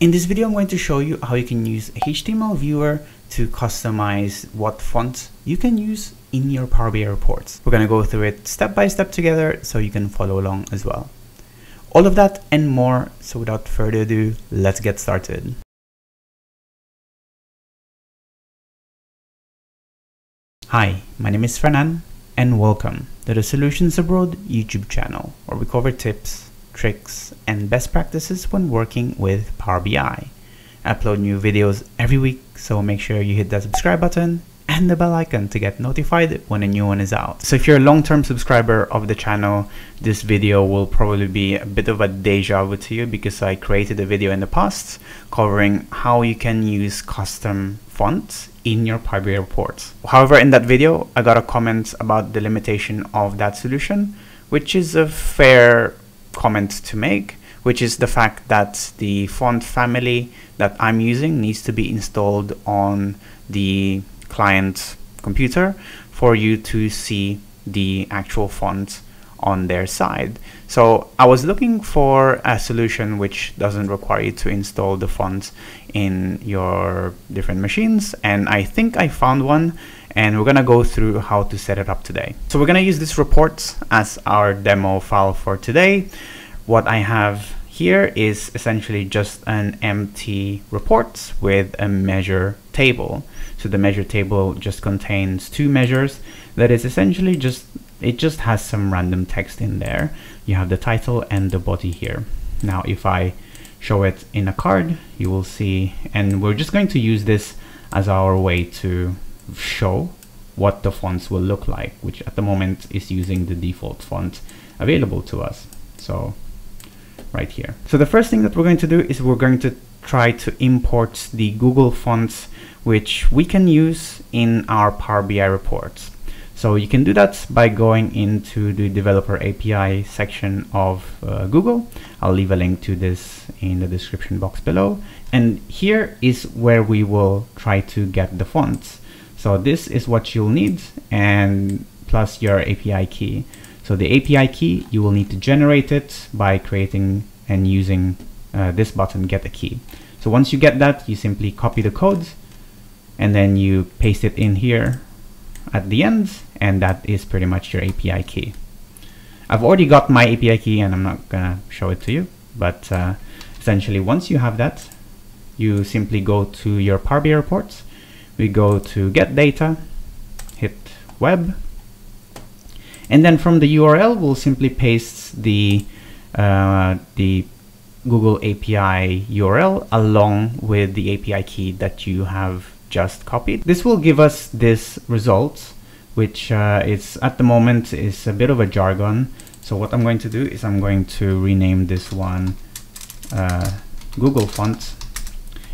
In this video, I'm going to show you how you can use HTML viewer to customize what fonts you can use in your Power BI reports. We're going to go through it step by step together so you can follow along as well. All of that and more. So without further ado, let's get started. Hi, my name is Fernan and welcome to the Solutions Abroad YouTube channel where we cover tips, tricks, and best practices when working with Power BI. I upload new videos every week, so make sure you hit that subscribe button and the bell icon to get notified when a new one is out. So if you're a long-term subscriber of the channel, this video will probably be a bit of a deja vu to you because I created a video in the past covering how you can use custom fonts in your Power BI reports. However, in that video, I got a comment about the limitation of that solution, which is a fair comment to make, which is the fact that the font family that I'm using needs to be installed on the client computer for you to see the actual font on their side. So I was looking for a solution which doesn't require you to install the font in your different machines and I think I found one and we're gonna go through how to set it up today. So we're gonna use this report as our demo file for today. What I have here is essentially just an empty report with a measure table. So the measure table just contains two measures that is essentially just, it just has some random text in there. You have the title and the body here. Now, if I show it in a card, you will see, and we're just going to use this as our way to show what the fonts will look like, which at the moment is using the default font available to us. So right here. So the first thing that we're going to do is we're going to try to import the Google fonts which we can use in our Power BI reports. So you can do that by going into the developer API section of uh, Google. I'll leave a link to this in the description box below. And here is where we will try to get the fonts. So this is what you'll need and plus your API key. So the API key, you will need to generate it by creating and using uh, this button, get a key. So once you get that, you simply copy the code and then you paste it in here at the end, and that is pretty much your API key. I've already got my API key and I'm not gonna show it to you, but uh, essentially once you have that, you simply go to your Power BI reports, we go to get data, hit web, and then from the URL we'll simply paste the uh, the Google API URL along with the API key that you have just copied. This will give us this result, which uh, is at the moment is a bit of a jargon. So what I'm going to do is I'm going to rename this one uh, Google font.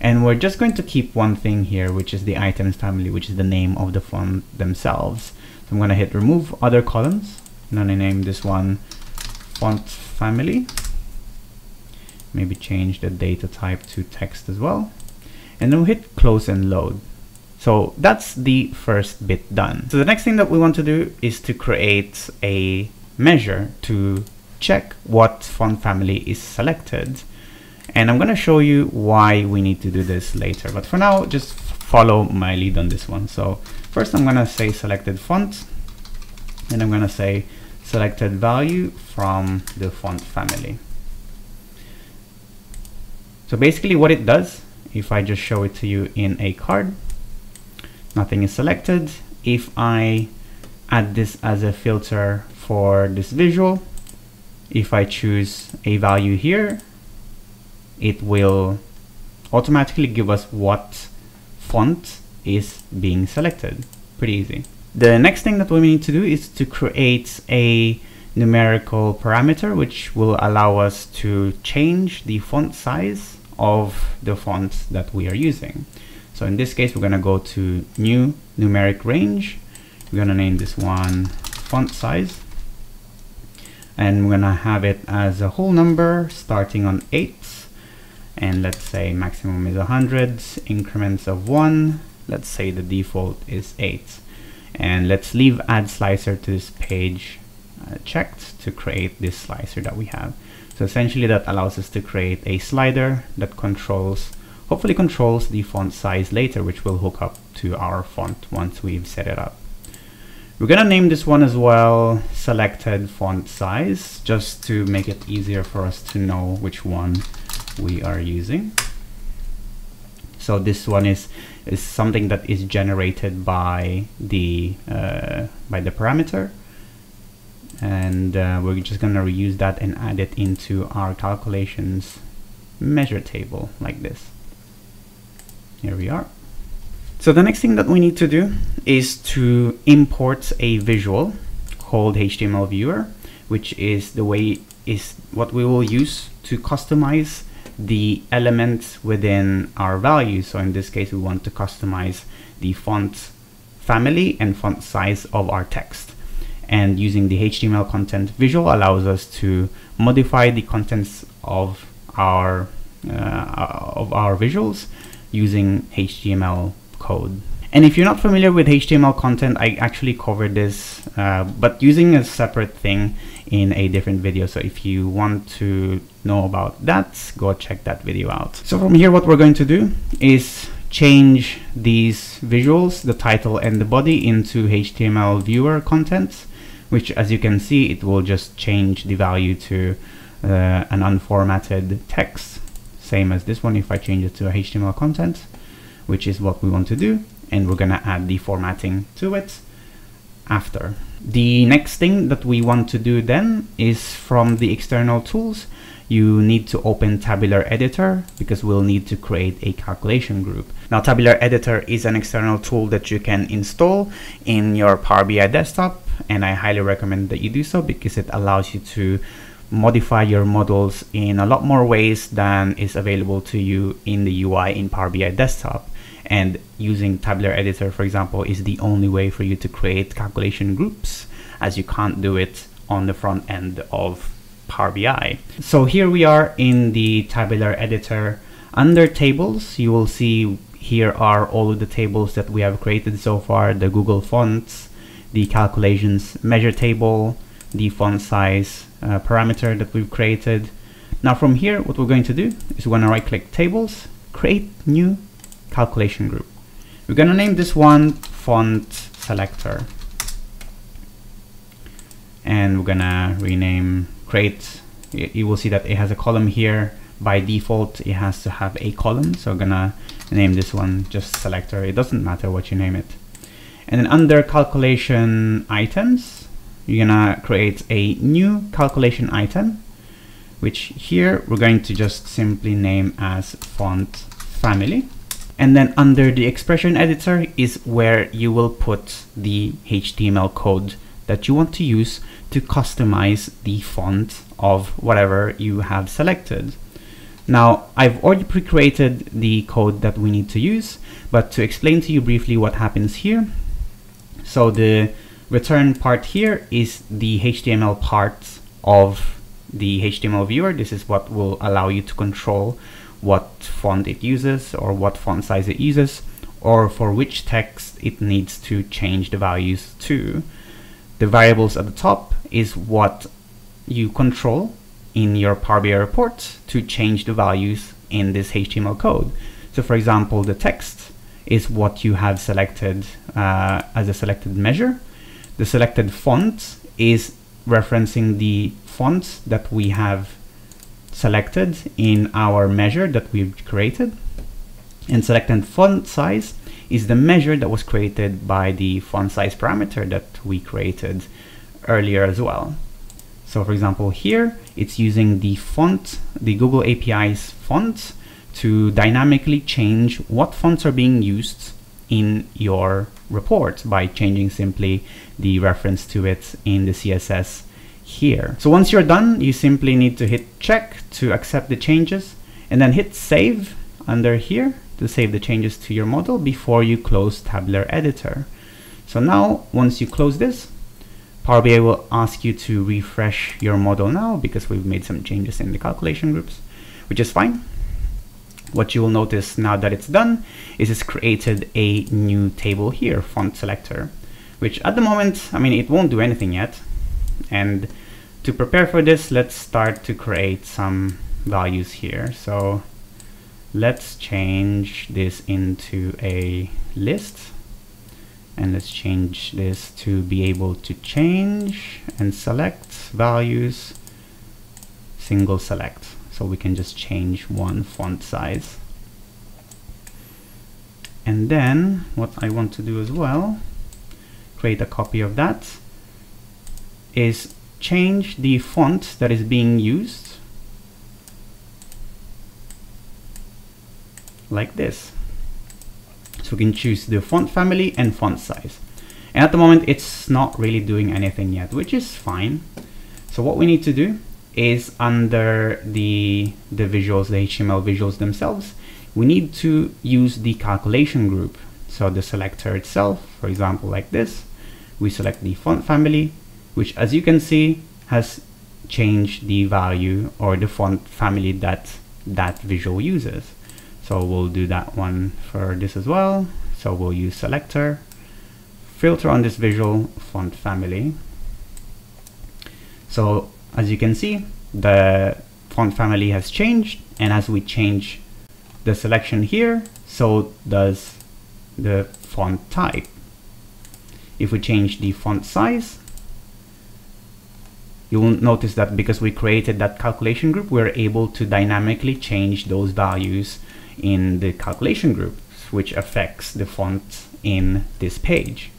And we're just going to keep one thing here, which is the items family, which is the name of the font themselves. So I'm going to hit remove other columns. And then I name this one font family. Maybe change the data type to text as well and then we hit close and load. So that's the first bit done. So the next thing that we want to do is to create a measure to check what font family is selected. And I'm going to show you why we need to do this later. But for now, just follow my lead on this one. So first I'm going to say selected font. And I'm going to say selected value from the font family. So basically what it does if I just show it to you in a card nothing is selected if I add this as a filter for this visual if I choose a value here it will automatically give us what font is being selected pretty easy the next thing that we need to do is to create a numerical parameter which will allow us to change the font size of the fonts that we are using. So in this case, we're going to go to new numeric range. We're going to name this one font size. And we're going to have it as a whole number starting on 8. And let's say maximum is 100, increments of 1. Let's say the default is 8. And let's leave add slicer to this page uh, checked to create this slicer that we have. So essentially that allows us to create a slider that controls, hopefully controls the font size later, which will hook up to our font once we've set it up. We're gonna name this one as well selected font size just to make it easier for us to know which one we are using. So this one is is something that is generated by the uh, by the parameter and uh, we're just gonna reuse that and add it into our calculations measure table like this. Here we are. So the next thing that we need to do is to import a visual called HTML viewer, which is the way is what we will use to customize the elements within our values. So in this case, we want to customize the font family and font size of our text. And using the HTML content visual allows us to modify the contents of our uh, of our visuals using HTML code. And if you're not familiar with HTML content, I actually covered this, uh, but using a separate thing in a different video. So if you want to know about that, go check that video out. So from here, what we're going to do is change these visuals, the title and the body into HTML viewer content, which as you can see, it will just change the value to uh, an unformatted text. Same as this one, if I change it to HTML content which is what we want to do. And we're gonna add the formatting to it after. The next thing that we want to do then is from the external tools, you need to open Tabular Editor because we'll need to create a calculation group. Now Tabular Editor is an external tool that you can install in your Power BI desktop and I highly recommend that you do so because it allows you to modify your models in a lot more ways than is available to you in the UI in Power BI desktop and using tabular editor for example is the only way for you to create calculation groups as you can't do it on the front end of Power BI. So here we are in the tabular editor under tables you will see here are all of the tables that we have created so far the Google fonts the calculations measure table the font size uh, parameter that we've created now from here what we're going to do is we're going to right click tables create new calculation group. We're going to name this one font selector. And we're going to rename create. You will see that it has a column here. By default, it has to have a column. So we're going to name this one just selector. It doesn't matter what you name it. And then under calculation items, you're to create a new calculation item, which here we're going to just simply name as font family. And then under the expression editor is where you will put the HTML code that you want to use to customize the font of whatever you have selected. Now, I've already pre-created the code that we need to use, but to explain to you briefly what happens here. So the return part here is the HTML part of the HTML viewer. This is what will allow you to control what font it uses or what font size it uses or for which text it needs to change the values to. The variables at the top is what you control in your Power BI report to change the values in this HTML code. So for example, the text is what you have selected uh, as a selected measure. The selected font is referencing the font that we have selected in our measure that we've created. And selected font size is the measure that was created by the font size parameter that we created earlier as well. So for example, here it's using the font, the Google API's font to dynamically change what fonts are being used in your report by changing simply the reference to it in the CSS here. So once you're done, you simply need to hit check to accept the changes and then hit save under here to save the changes to your model before you close Tabular Editor. So now, once you close this, Power BI will ask you to refresh your model now because we've made some changes in the calculation groups, which is fine. What you will notice now that it's done is it's created a new table here, font selector, which at the moment, I mean, it won't do anything yet. And to prepare for this, let's start to create some values here. So let's change this into a list. And let's change this to be able to change and select values single select. So we can just change one font size. And then what I want to do as well create a copy of that is change the font that is being used like this. So we can choose the font family and font size. And at the moment it's not really doing anything yet which is fine. So what we need to do is under the the visuals the HTML visuals themselves we need to use the calculation group. So the selector itself for example like this. We select the font family which as you can see has changed the value or the font family that that visual uses. So we'll do that one for this as well. So we'll use selector, filter on this visual font family. So as you can see, the font family has changed and as we change the selection here, so does the font type. If we change the font size, you will notice that because we created that calculation group, we're able to dynamically change those values in the calculation group, which affects the font in this page.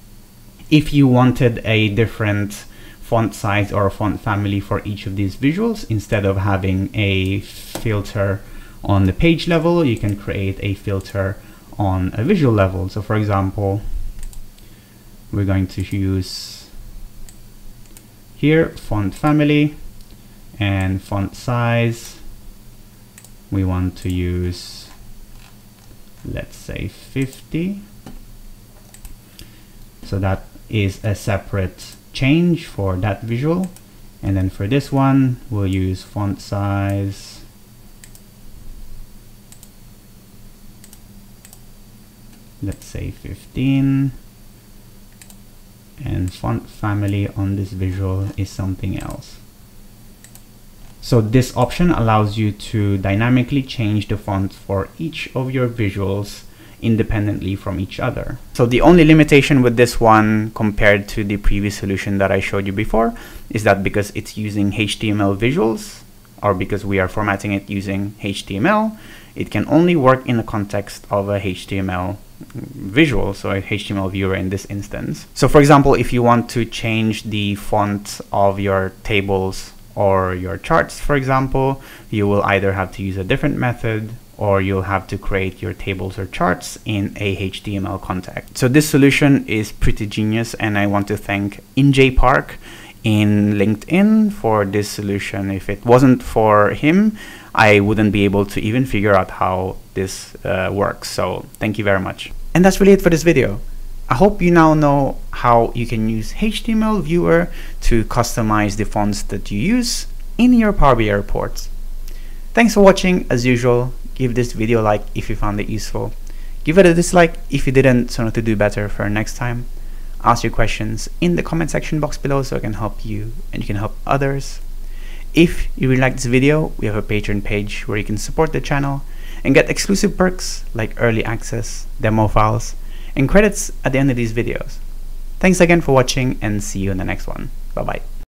If you wanted a different font size or font family for each of these visuals, instead of having a filter on the page level, you can create a filter on a visual level. So for example, we're going to use here font family and font size. We want to use let's say 50 so that is a separate change for that visual. And then for this one we'll use font size. Let's say 15 and font family on this visual is something else. So this option allows you to dynamically change the font for each of your visuals independently from each other. So the only limitation with this one compared to the previous solution that I showed you before is that because it's using HTML visuals or because we are formatting it using HTML, it can only work in the context of a HTML visual, so a HTML viewer in this instance. So for example, if you want to change the font of your tables or your charts, for example, you will either have to use a different method or you'll have to create your tables or charts in a HTML context. So this solution is pretty genius and I want to thank Injay Park in LinkedIn for this solution. If it wasn't for him, I wouldn't be able to even figure out how this uh, works. So thank you very much. And that's really it for this video. I hope you now know how you can use HTML viewer to customize the fonts that you use in your Power BI reports. Thanks for watching. As usual, give this video a like if you found it useful. Give it a dislike if you didn't so to do better for next time. Ask your questions in the comment section box below so I can help you and you can help others. If you really like this video, we have a Patreon page where you can support the channel and get exclusive perks like early access, demo files, and credits at the end of these videos. Thanks again for watching and see you in the next one. Bye bye.